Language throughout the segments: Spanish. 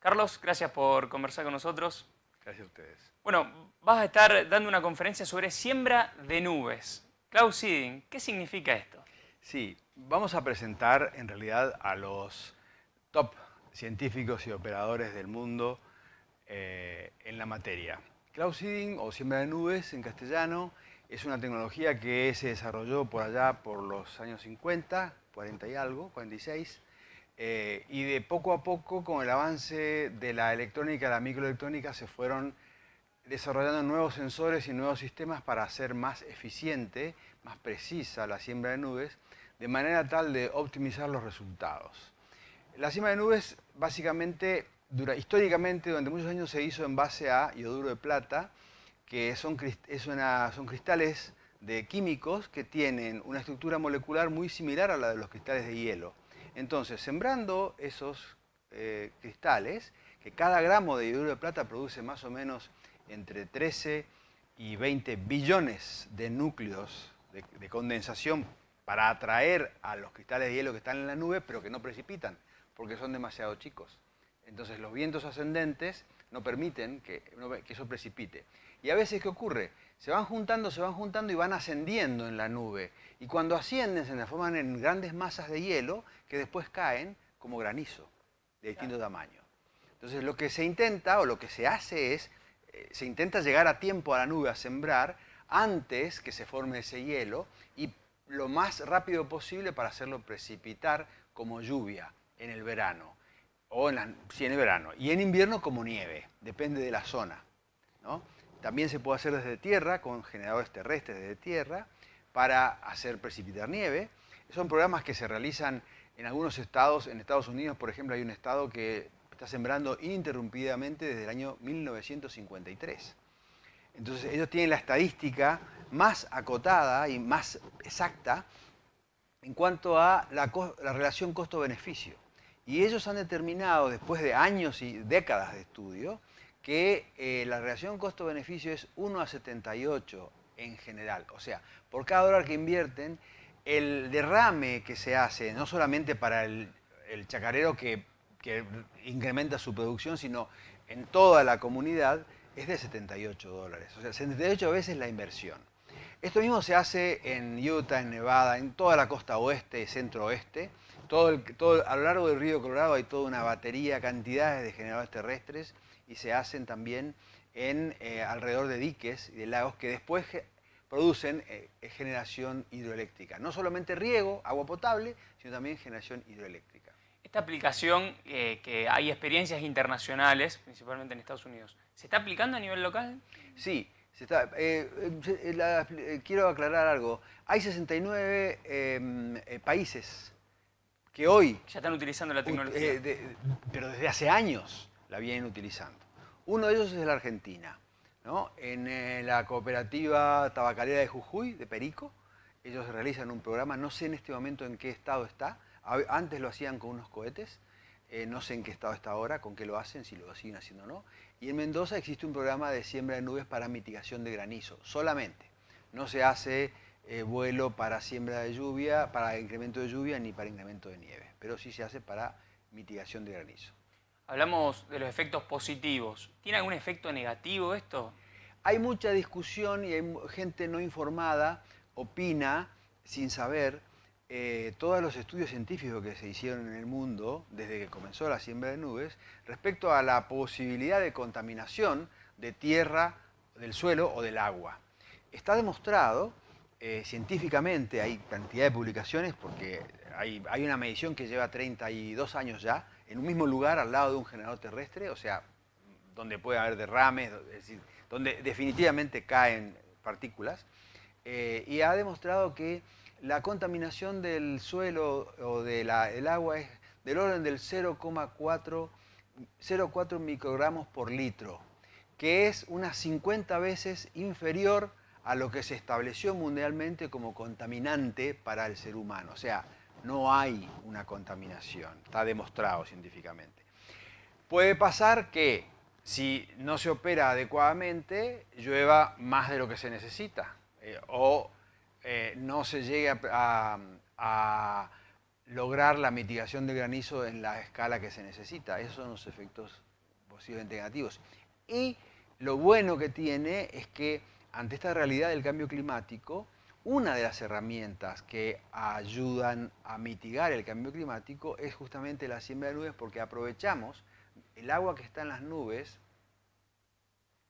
Carlos, gracias por conversar con nosotros. Gracias a ustedes. Bueno, vas a estar dando una conferencia sobre siembra de nubes. Cloud seeding, ¿qué significa esto? Sí, vamos a presentar en realidad a los top científicos y operadores del mundo eh, en la materia. Cloud seeding o siembra de nubes en castellano es una tecnología que se desarrolló por allá por los años 50, 40 y algo, 46, eh, y de poco a poco con el avance de la electrónica, la microelectrónica, se fueron desarrollando nuevos sensores y nuevos sistemas para hacer más eficiente, más precisa la siembra de nubes, de manera tal de optimizar los resultados. La siembra de nubes básicamente, históricamente durante muchos años se hizo en base a ioduro de plata, que son, son cristales de químicos que tienen una estructura molecular muy similar a la de los cristales de hielo. Entonces, sembrando esos eh, cristales, que cada gramo de ioduro de plata produce más o menos entre 13 y 20 billones de núcleos de, de condensación para atraer a los cristales de hielo que están en la nube, pero que no precipitan, porque son demasiado chicos. Entonces los vientos ascendentes no permiten que, eso precipite. Y a veces, ¿qué ocurre? Se van juntando, se van juntando y van ascendiendo en la nube. Y cuando ascienden se transforman en grandes masas de hielo que después caen como granizo de distinto tamaño. Entonces lo que se intenta o lo que se hace es, eh, se intenta llegar a tiempo a la nube a sembrar antes que se forme ese hielo y lo más rápido posible para hacerlo precipitar como lluvia en el verano o en la, sí, en el verano, y en invierno como nieve, depende de la zona. ¿no? También se puede hacer desde tierra, con generadores terrestres desde tierra, para hacer precipitar nieve. Son programas que se realizan en algunos estados, en Estados Unidos, por ejemplo, hay un estado que está sembrando ininterrumpidamente desde el año 1953. Entonces ellos tienen la estadística más acotada y más exacta en cuanto a la, la relación costo-beneficio. Y ellos han determinado, después de años y décadas de estudio, que eh, la relación costo-beneficio es 1 a 78 en general. O sea, por cada dólar que invierten, el derrame que se hace, no solamente para el, chacarero que, que, incrementa su producción, sino en toda la comunidad, es de 78 dólares. O sea, 78 veces la inversión. Esto mismo se hace en Utah, en Nevada, en toda la costa oeste, centro-oeste, todo, a lo largo del río Colorado hay toda una batería, cantidades de generadores terrestres y se hacen también en, eh, alrededor de diques y de lagos que después producen eh, generación hidroeléctrica. No solamente riego, agua potable, sino también generación hidroeléctrica. Esta aplicación, eh, que hay experiencias internacionales, principalmente en Estados Unidos, ¿se está aplicando a nivel local? Sí, se está, quiero aclarar algo. Hay 69 em, países que hoy... Ya están utilizando la tecnología. Pero desde hace años la vienen utilizando. Uno de ellos es la Argentina. ¿no? En eh, la cooperativa tabacalera de Jujuy, de Perico, ellos realizan un programa, no sé en este momento en qué estado está, antes lo hacían con unos cohetes, eh, no sé en qué estado está ahora, con qué lo hacen, si lo siguen haciendo o no. Y en Mendoza existe un programa de siembra de nubes para mitigación de granizo, solamente. No se hace eh, vuelo para siembra de lluvia, para incremento de lluvia ni para incremento de nieve, pero sí se hace para mitigación de granizo. Hablamos de los efectos positivos. ¿Tiene algún efecto negativo esto? Hay mucha discusión y hay gente no informada, opina sin saber. Eh, todos los estudios científicos que se hicieron en el mundo desde que comenzó la siembra de nubes respecto a la posibilidad de contaminación de tierra, del suelo o del agua. Está demostrado eh, científicamente hay cantidad de publicaciones porque hay, una medición que lleva 32 años ya, en un mismo lugar al lado de un generador terrestre, o sea, donde puede haber derrames, donde definitivamente caen partículas, eh, y ha demostrado que la contaminación del suelo o del agua es del orden del 0,4 microgramos por litro, que es unas 50 veces inferior a lo que se estableció mundialmente como contaminante para el ser humano. O sea, no hay una contaminación, está demostrado científicamente. Puede pasar que si no se opera adecuadamente, llueva más de lo que se necesita eh, o eh, no se llegue a, lograr la mitigación del granizo en la escala que se necesita. Esos son los efectos posiblemente negativos. Y lo bueno que tiene es que ante esta realidad del cambio climático, una de las herramientas que ayudan a mitigar el cambio climático es justamente la siembra de nubes porque aprovechamos el agua que está en las nubes,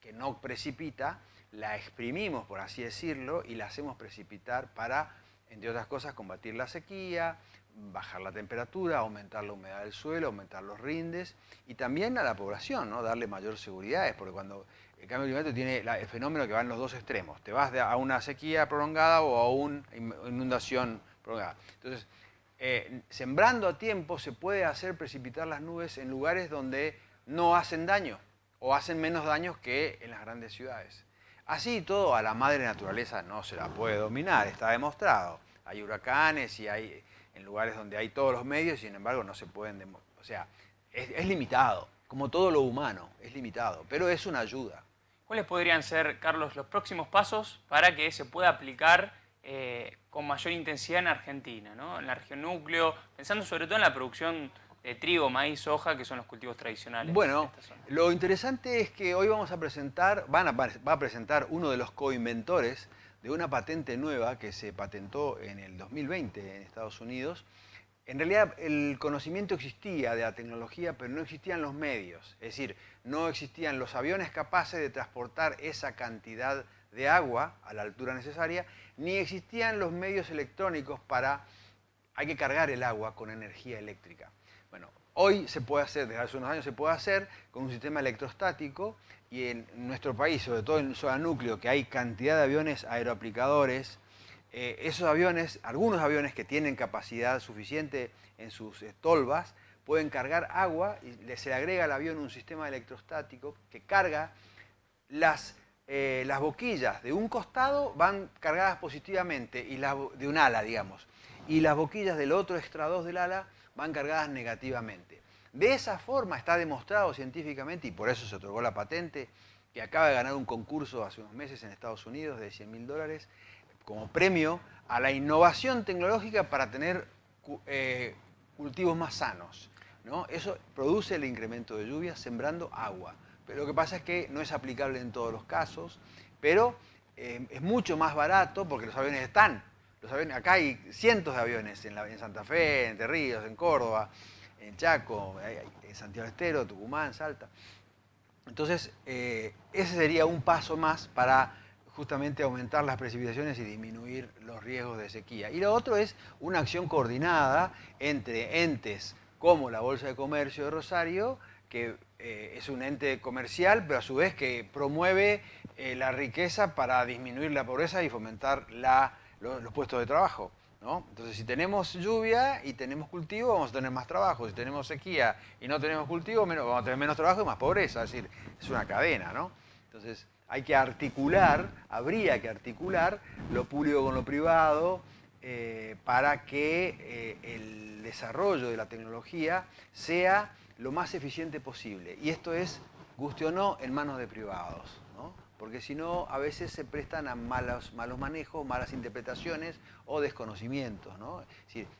que no precipita, la exprimimos, por así decirlo, y la hacemos precipitar para, entre otras cosas, combatir la sequía, bajar la temperatura, aumentar la humedad del suelo, aumentar los rindes y también a la población, ¿no? darle mayor seguridad, porque cuando el cambio climático tiene el fenómeno que va en los dos extremos, te vas a una sequía prolongada o a una inundación prolongada. Entonces, eh, sembrando a tiempo se puede hacer precipitar las nubes en lugares donde no hacen daño o hacen menos daño que en las grandes ciudades. Así todo a la madre naturaleza no se la puede dominar, está demostrado. Hay huracanes y hay en lugares donde hay todos los medios sin embargo no se pueden... O sea, es, limitado, como todo lo humano, es limitado, pero es una ayuda. ¿Cuáles podrían ser, Carlos, los próximos pasos para que se pueda aplicar eh, con mayor intensidad en Argentina, ¿no? en la región núcleo, pensando sobre todo en la producción de trigo, maíz, soja, que son los cultivos tradicionales. Bueno, lo interesante es que hoy vamos a presentar, van a, va a presentar uno de los coinventores de una patente nueva que se patentó en el 2020 en Estados Unidos. En realidad el conocimiento existía de la tecnología, pero no existían los medios. Es decir, no existían los aviones capaces de transportar esa cantidad de agua a la altura necesaria, ni existían los medios electrónicos para... Hay que cargar el agua con energía eléctrica. Bueno, hoy se puede hacer, desde hace unos años se puede hacer con un sistema electrostático y en nuestro país, sobre todo en zona núcleo, que hay cantidad de aviones aeroaplicadores, eh, esos aviones, algunos aviones que tienen capacidad suficiente en sus tolvas, pueden cargar agua y se le agrega al avión un sistema electrostático que carga las, eh, las boquillas de un costado van cargadas positivamente y de un ala, digamos, y las boquillas del otro extra 2 del ala van cargadas negativamente. De esa forma está demostrado científicamente, y por eso se otorgó la patente, que acaba de ganar un concurso hace unos meses en Estados Unidos de 100 mil dólares, como premio a la innovación tecnológica para tener eh, cultivos más sanos. ¿no? Eso produce el incremento de lluvia sembrando agua. Pero lo que pasa es que no es aplicable en todos los casos, pero eh, es mucho más barato porque los aviones están. Los aviones, acá hay cientos de aviones en, Santa Fe, en Ríos, en Córdoba en Chaco, en Santiago Estero, Tucumán, Salta. Entonces, eh, ese sería un paso más para justamente aumentar las precipitaciones y disminuir los riesgos de sequía. Y lo otro es una acción coordinada entre entes como la Bolsa de Comercio de Rosario, que eh, es un ente comercial, pero a su vez que promueve eh, la riqueza para disminuir la pobreza y fomentar los puestos de trabajo. Entonces, si tenemos lluvia y tenemos cultivo, vamos a tener más trabajo. Si tenemos sequía y no tenemos cultivo, menos, vamos a tener menos trabajo y más pobreza. Es decir, es una cadena, ¿no? Entonces, hay que articular, habría que articular lo público con lo privado eh, para que eh, el desarrollo de la tecnología sea lo más eficiente posible. Y esto es, guste o no, en manos de privados porque si no, a veces se prestan a malos, malos manejos, malas interpretaciones o desconocimientos. ¿no?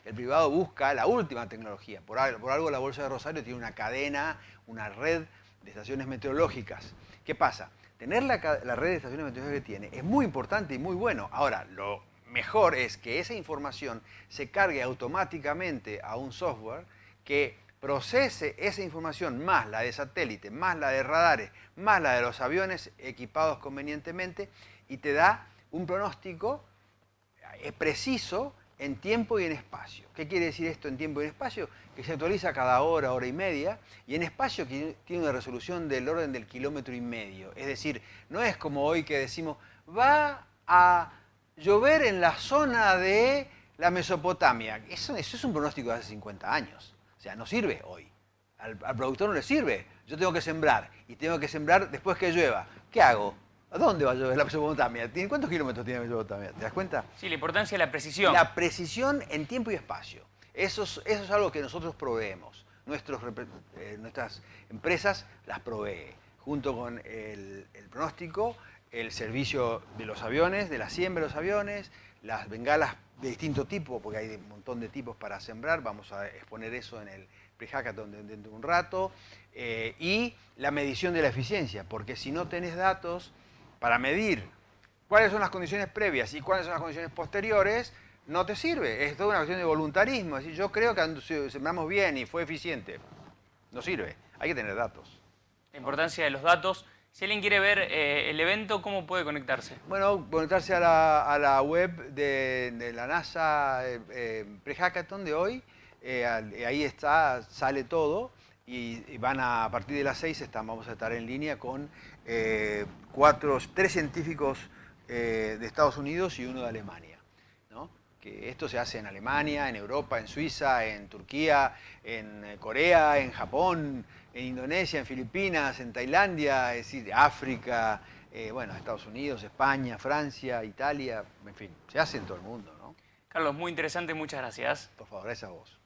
el privado busca la última tecnología. Por algo, por algo la Bolsa de Rosario tiene una cadena, una red de estaciones meteorológicas. ¿Qué pasa? Tener la, red de estaciones meteorológicas que tiene es muy importante y muy bueno. Ahora, lo mejor es que esa información se cargue automáticamente a un software que procese esa información, más la de satélite, más la de radares, más la de los aviones equipados convenientemente, y te da un pronóstico eh, preciso en tiempo y en espacio. ¿Qué quiere decir esto en tiempo y en espacio? Que se actualiza cada hora, hora y media, y en espacio tiene una resolución del orden del kilómetro y medio. Es decir, no es como hoy que decimos, va a llover en la zona de la Mesopotamia. Eso, es un pronóstico de hace 50 años. O sea, no sirve hoy. Al, productor no le sirve. Yo tengo que sembrar y tengo que sembrar después que llueva. ¿Qué hago? ¿A dónde va a llover la Mesopotamia? ¿Cuántos kilómetros tiene la Mesopotamia? ¿Te das cuenta? Sí, la importancia de la precisión. La precisión en tiempo y espacio. Eso es, eso es algo que nosotros proveemos. Nuestros, eh, nuestras empresas las provee, junto con el, el, pronóstico, el servicio de los aviones, de la siembra de los aviones, las bengalas de distinto tipo, porque hay un montón de tipos para sembrar, vamos a exponer eso en el pre-hackathon dentro de un rato, eh, y la medición de la eficiencia, porque si no tenés datos para medir cuáles son las condiciones previas y cuáles son las condiciones posteriores, no te sirve. Es toda una cuestión de voluntarismo. Es decir, yo creo que sembramos bien y fue eficiente. No sirve. Hay que tener datos. La importancia de los datos. Si alguien quiere ver eh, el evento, ¿cómo puede conectarse? Bueno, conectarse a la, web de, la NASA eh, eh, Pre-Hackathon de hoy. ahí está, sale todo. Y, van a, a partir de las 6 están, vamos a estar en línea con cuatro, tres científicos de Estados Unidos y uno de Alemania. Que esto se hace en Alemania, en Europa, en Suiza, en Turquía, en Corea, en Japón, en Indonesia, en Filipinas, en Tailandia, es decir, África, eh, bueno, Estados Unidos, España, Francia, Italia, en fin, se hace en todo el mundo, ¿no? Carlos, muy interesante, muchas gracias. Por favor, gracias a vos.